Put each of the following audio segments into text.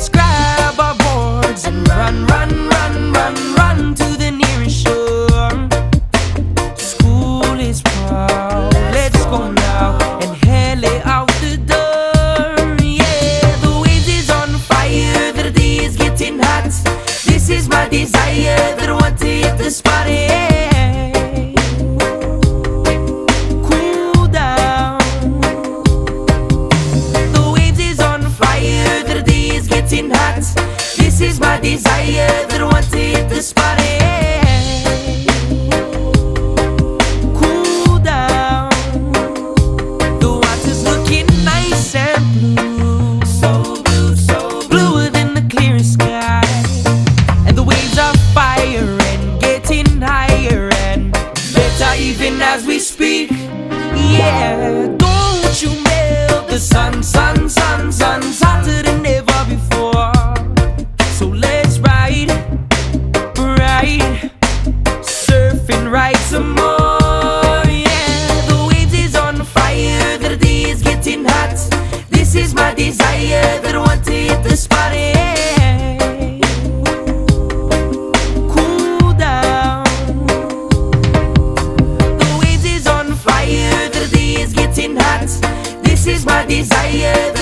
It's. Desire my desire that want to hit the spot. Cool down. The is on fire, the day is getting hot. This is my desire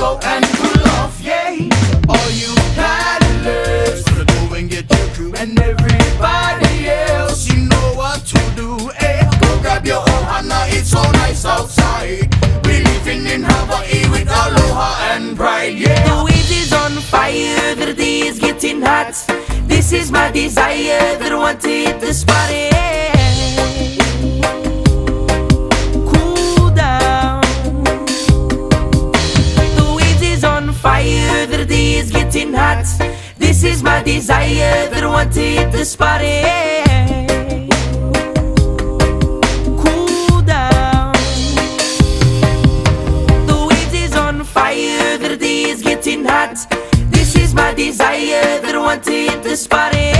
go, and pull off, yay. All you paddlers, go and get your crew. And everybody else, you know what to do, eh? Go grab your ohana, it's so nice outside. We living in Hawaii with aloha and pride, yeah. The waves is on fire, the day is getting hot. This is my desire that I want to hit the spot. Is my desire that I want to hit the spot. Cool down. The waves is on fire, the day is getting hot. This is my desire that I want to hit the spot.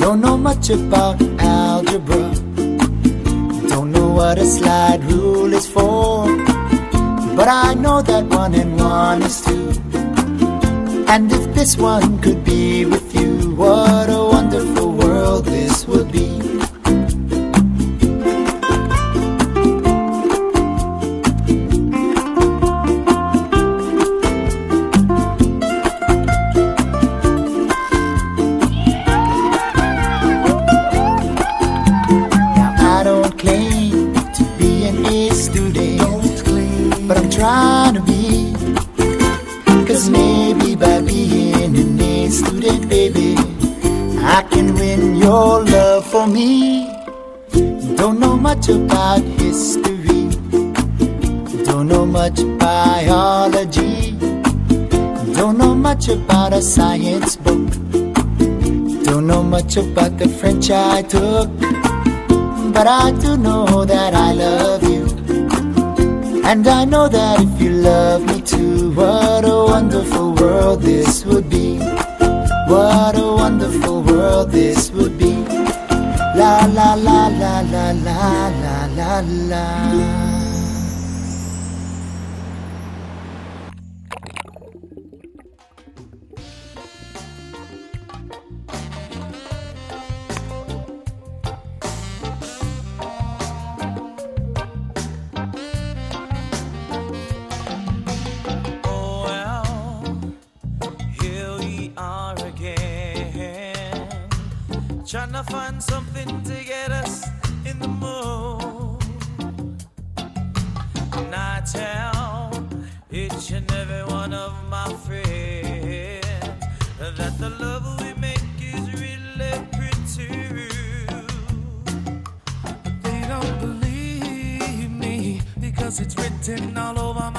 Don't know much about algebra. Don't know what a slide rule is for. But I know that one and one is two. And if this one could be with you, what a wonderful world this would be. Trying to be. Cause maybe by being an A student, baby, I can win your love for me. Don't know much about history, don't know much biology, don't know much about a science book. Don't know much about the French I took, but I do know that I love you. And I know that if you love me too, what a wonderful world this would be. What a wonderful world this would be. La la la la la la la la la. To get us in the mood. And I tell each and every one of my friends that the love we make is really pretty But they don't believe me because it's written all over